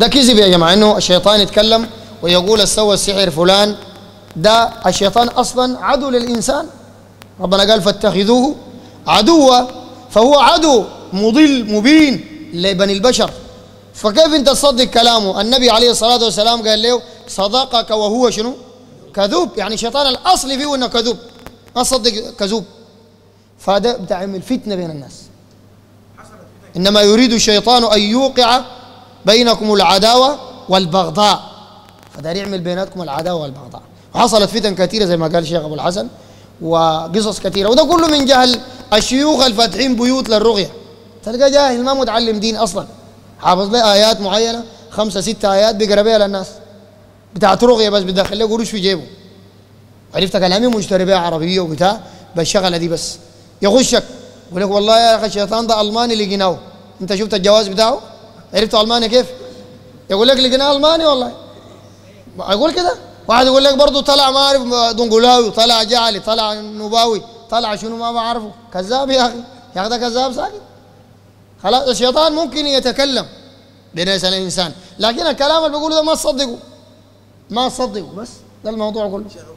ده كذب يا جماعة إنه الشيطان يتكلم ويقول سوى السحر فلان. ده الشيطان أصلا عدو للإنسان. ربنا قال فاتخذوه عدوا فهو عدو مضل مبين لبني البشر. فكيف انت تصدق كلامه؟ النبي عليه الصلاة والسلام قال له صدقك وهو شنو؟ كذوب. يعني الشيطان الاصل فيه إنه كذوب. ما تصدق كذوب. فهذا بتعمل فتنة بين الناس. إنما يريد الشيطان أن يوقع بينكم العداوة والبغضاء. فدار يعمل بيناتكم العداوة والبغضاء. وحصلت فتن كثيرة زي ما قال الشيخ أبو الحسن وقصص كثيرة. وده كله من جهل الشيوخ الفاتحين بيوت للرقية. تلقى جاهل ما متعلم دين أصلا. حافظ له آيات معينة خمسة ستة آيات بيقرأ بها للناس. بتاعت رقية بس بتدخل له قروش في جيبه. عرفت كلامي؟ مشتري بها عربية وبتاع بالشغلة دي بس. يغشك. يقول لك والله يا أخي الشيطان ده ألماني لقيناه. أنت شفت الجواز بتاعه؟ عرفت الماني كيف؟ يقول لك لقيناه ألماني والله. يقول كده؟ واحد يقول لك برضه طلع ما أعرف دنقلاوي طلع جعلي طلع نوباوي طلع شنو ما بعرفه. كذاب يا أخي يا أخي ده كذاب ساكت. خلاص الشيطان ممكن يتكلم بين الإنسان. لكن الكلام اللي بيقوله ده ما تصدقه. ما تصدقه بس ده الموضوع كله.